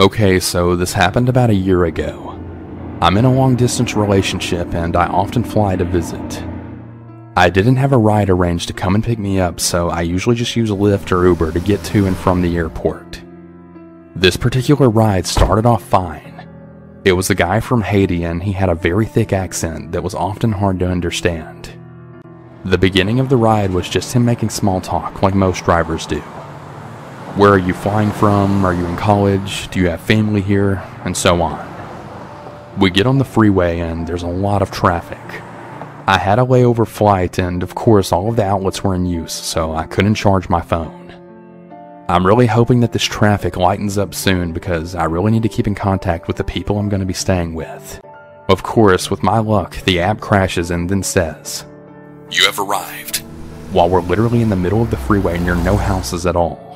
Okay, so this happened about a year ago. I'm in a long distance relationship and I often fly to visit. I didn't have a ride arranged to come and pick me up, so I usually just use Lyft or Uber to get to and from the airport. This particular ride started off fine. It was a guy from Haiti and he had a very thick accent that was often hard to understand. The beginning of the ride was just him making small talk like most drivers do. Where are you flying from? Are you in college? Do you have family here? And so on. We get on the freeway and there's a lot of traffic. I had a layover flight, and of course, all of the outlets were in use, so I couldn't charge my phone. I'm really hoping that this traffic lightens up soon because I really need to keep in contact with the people I'm going to be staying with. Of course, with my luck, the app crashes and then says, You have arrived, while we're literally in the middle of the freeway near no houses at all.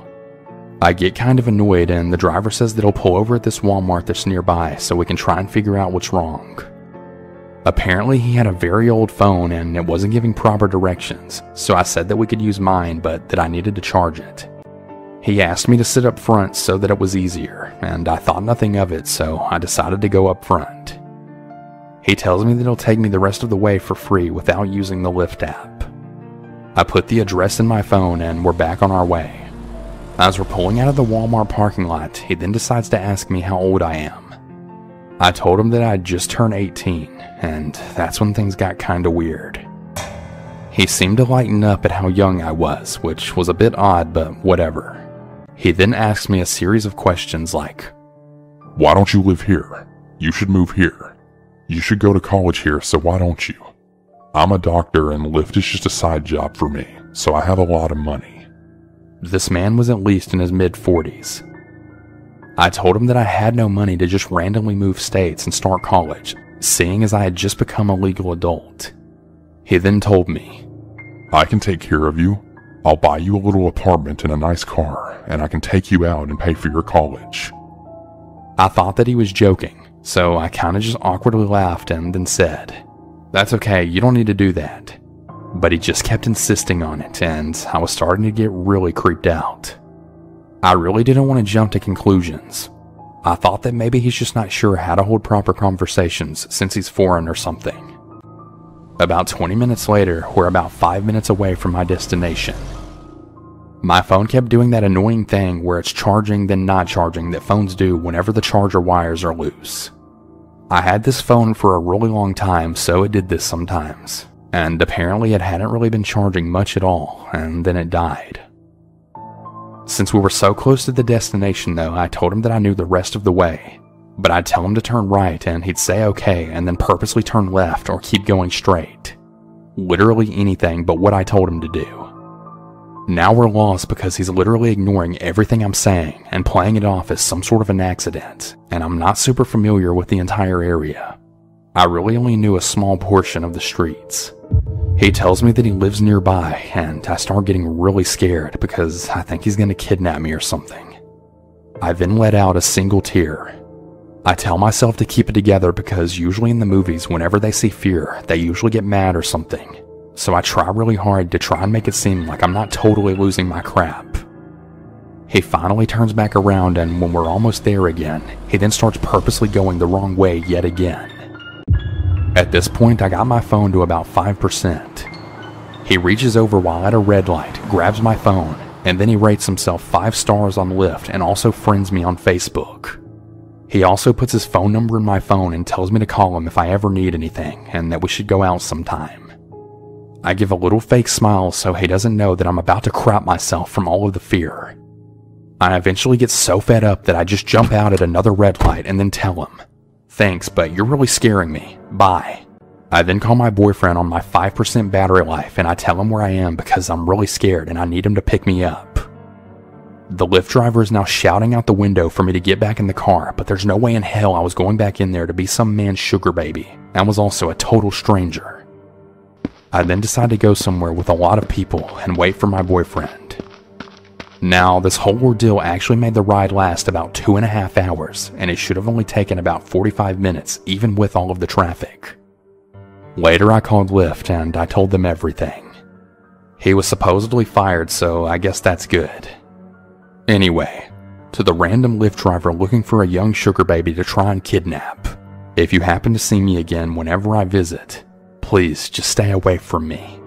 I get kind of annoyed, and the driver says that he'll pull over at this Walmart that's nearby so we can try and figure out what's wrong. Apparently, he had a very old phone and it wasn't giving proper directions, so I said that we could use mine but that I needed to charge it. He asked me to sit up front so that it was easier, and I thought nothing of it, so I decided to go up front. He tells me that he'll take me the rest of the way for free without using the Lyft app. I put the address in my phone and we're back on our way. As we're pulling out of the Walmart parking lot, he then decides to ask me how old I am. I told him that I'd just turned 18, and that's when things got kinda weird. He seemed to lighten up at how young I was, which was a bit odd, but whatever. He then asked me a series of questions like, Why don't you live here? You should move here. You should go to college here, so why don't you? I'm a doctor and Lyft is just a side job for me, so I have a lot of money. This man was at least in his mid 40s. I told him that I had no money to just randomly move states and start college, seeing as I had just become a legal adult. He then told me, I can take care of you. I'll buy you a little apartment and a nice car, and I can take you out and pay for your college. I thought that he was joking, so I kinda just awkwardly laughed and then said, That's okay, you don't need to do that but he just kept insisting on it, and I was starting to get really creeped out. I really didn't want to jump to conclusions. I thought that maybe he's just not sure how to hold proper conversations since he's foreign or something. About 20 minutes later, we're about 5 minutes away from my destination. My phone kept doing that annoying thing where it's charging then not charging that phones do whenever the charger wires are loose. I had this phone for a really long time, so it did this sometimes and apparently it hadn't really been charging much at all, and then it died. Since we were so close to the destination, though, I told him that I knew the rest of the way, but I'd tell him to turn right and he'd say okay and then purposely turn left or keep going straight. Literally anything but what I told him to do. Now we're lost because he's literally ignoring everything I'm saying and playing it off as some sort of an accident, and I'm not super familiar with the entire area. I really only knew a small portion of the streets. He tells me that he lives nearby, and I start getting really scared because I think he's going to kidnap me or something. I then let out a single tear. I tell myself to keep it together because usually in the movies, whenever they see fear, they usually get mad or something. So I try really hard to try and make it seem like I'm not totally losing my crap. He finally turns back around, and when we're almost there again, he then starts purposely going the wrong way yet again. At this point, I got my phone to about 5%. He reaches over while at a red light, grabs my phone, and then he rates himself 5 stars on Lyft and also friends me on Facebook. He also puts his phone number in my phone and tells me to call him if I ever need anything and that we should go out sometime. I give a little fake smile so he doesn't know that I'm about to crap myself from all of the fear. I eventually get so fed up that I just jump out at another red light and then tell him, Thanks, but you're really scaring me. Bye. I then call my boyfriend on my 5% battery life and I tell him where I am because I'm really scared and I need him to pick me up. The Lyft driver is now shouting out the window for me to get back in the car, but there's no way in hell I was going back in there to be some man's sugar baby and was also a total stranger. I then decide to go somewhere with a lot of people and wait for my boyfriend. Now, this whole ordeal actually made the ride last about two and a half hours, and it should have only taken about 45 minutes, even with all of the traffic. Later, I called Lyft and I told them everything. He was supposedly fired, so I guess that's good. Anyway, to the random Lyft driver looking for a young sugar baby to try and kidnap. If you happen to see me again whenever I visit, please just stay away from me.